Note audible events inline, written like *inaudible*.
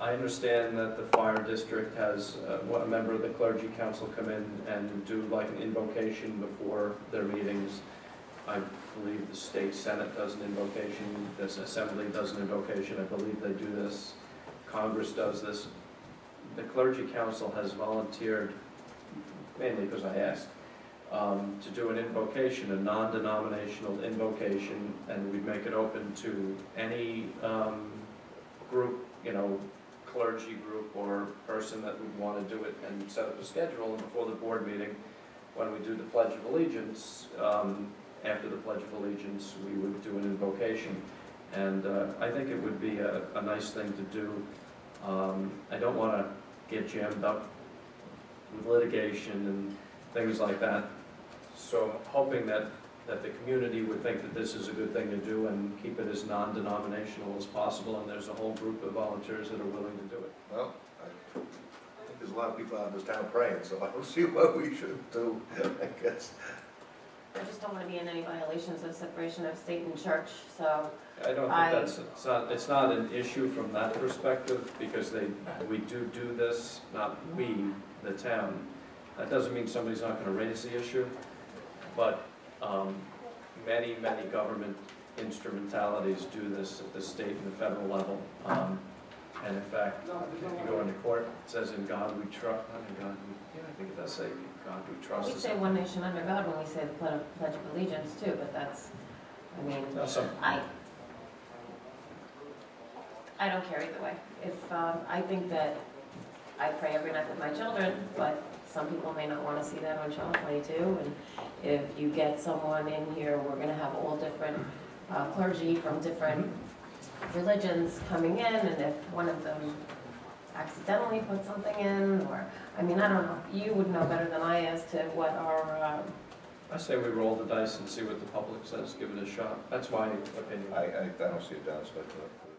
I understand that the fire district has, uh, a member of the clergy council come in and do like an invocation before their meetings. I believe the state senate does an invocation, this assembly does an invocation, I believe they do this. Congress does this. The clergy council has volunteered, mainly because I asked, um, to do an invocation, a non-denominational invocation, and we'd make it open to any um, group, you know, clergy group or person that would want to do it and set up a schedule, and before the board meeting, when we do the Pledge of Allegiance, um, after the Pledge of Allegiance, we would do an invocation. And uh, I think it would be a, a nice thing to do. Um, I don't want to get jammed up with litigation and things like that. So I'm hoping that, that the community would think that this is a good thing to do and keep it as non-denominational as possible, and there's a whole group of volunteers that are willing to do it. Well, I think there's a lot of people out in this town praying, so I don't *laughs* see what we should do, I guess. I just don't want to be in any violations of separation of state and church, so, I don't think I- that's, it's not, it's not an issue from that perspective, because they, we do do this, not we, the town. That doesn't mean somebody's not gonna raise the issue, but, um, many, many government instrumentalities do this at the state and the federal level. Um, and in fact, if you go into court, it says in God we trust, not in God, we, yeah, I think it does say God we trust. we say one nation under God when we say the Pledge of- Allegiance too, but that's, I mean, No, some, I, I don't care either way. If, um, I think that I pray every night with my children, but some people may not want to see that on Channel 22. And if you get someone in here, we're going to have all different uh, clergy from different religions coming in, and if one of them accidentally put something in, or, I mean, I don't know. You would know better than I as to what our, um, I say we roll the dice and see what the public says, give it a shot. That's my opinion. I, I, I don't see a downside to it.